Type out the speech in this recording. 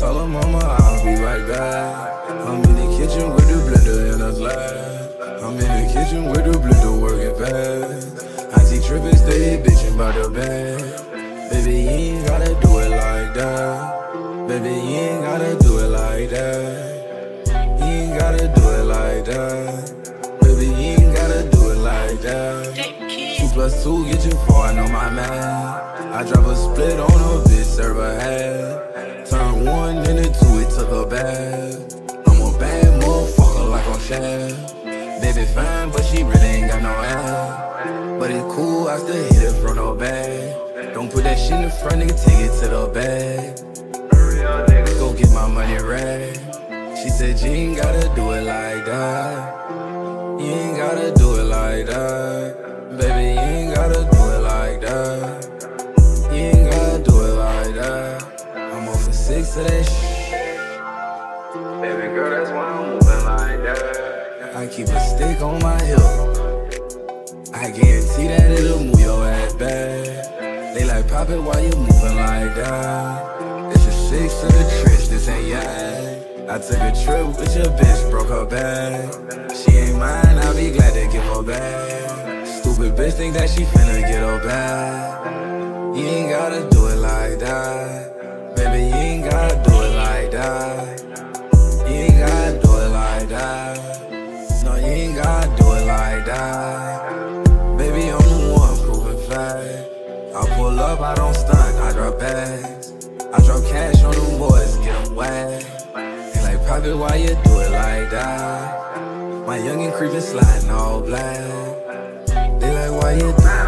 Tell her mama I'll be right back. I'm in the kitchen with the blender and a glass. I'm in the kitchen with the blender working fast. I see trippin', stay bitchin' by the bag. Baby, you ain't gotta do it like that. Baby, you ain't gotta do it like that. You ain't gotta do it like that. Baby, you ain't gotta do it like that. Two plus two get you four, I know my man. I drop a split on a bitch, serve a half. Baby fine, but she really ain't got no ass. But it's cool, I still hit it from no bag. Don't put that shit in the front, nigga, take it to the bag. Go get my money right. She said you ain't gotta do it like that. You ain't gotta do it like that. Baby, you ain't gotta do it like that. You ain't gotta do it like that. I'm off for six of that shit. Girl, that's why I'm moving like that. I keep a stick on my hip. I guarantee that it'll move your ass back. They like pop it while you moving like that. It's a six to the trench, this ain't yak. I took a trip with your bitch, broke her back. She ain't mine, I'll be glad to give her back. Stupid bitch think that she finna get her back. You ain't gotta do it like that. I don't stunt, I drop bags. I drop cash on them boys, get them whack. They like, private, why you do it like that? My youngin' creepin' sliding all black. They like, why you do